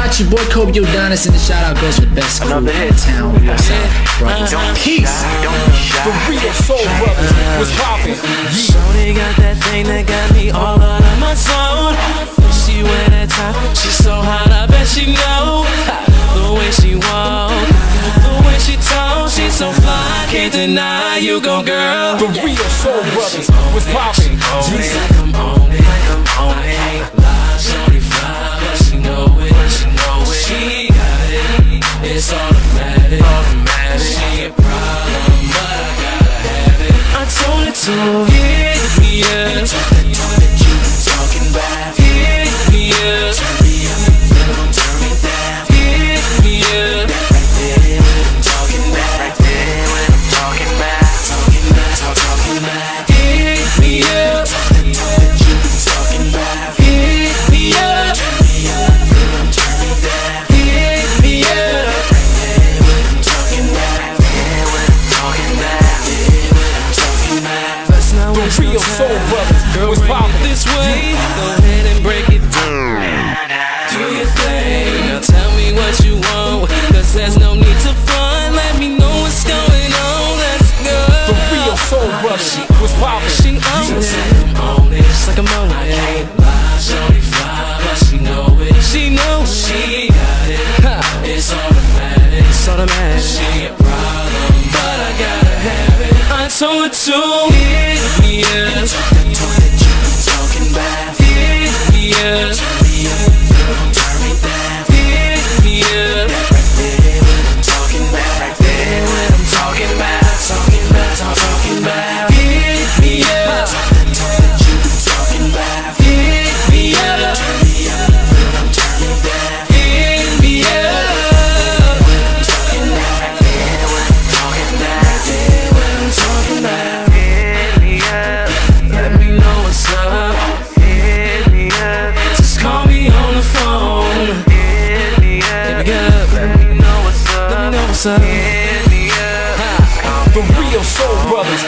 got your boy Kobe Odonis, and the shout out goes to the best crew Another hit. in town. Real South Brothers. Don't Peace. don't be. The real soul brothers was popping. Shorty got that thing that got me all out of my zone. When she wear that top, she's so hot, I bet she know. The way she walk, the way she talk, she's so fly, can't deny you go girl. The real soul brothers was popping. She's told Real soul brothers was Bring it popping. this way, go ahead and break it down. Do your thing, now tell me what you want. Cause there's no need to front. Let me know what's going on. Let's go. The real soul brothers was popping. She on it, I'm on it, like I'm on it. I told her to hit me up. Talking back, hit The real soul brothers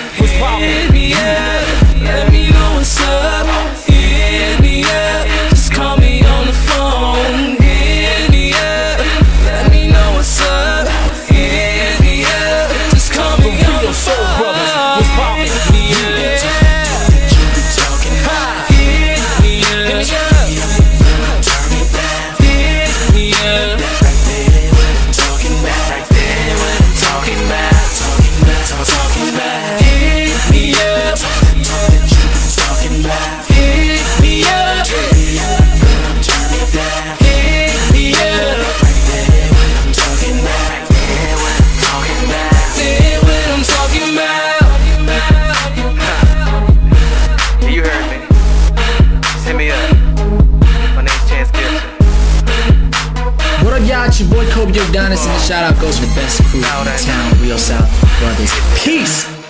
Y'all? Your boy Kobe Odonis, and the shout out goes the best crew in town. Real South Brothers. Peace.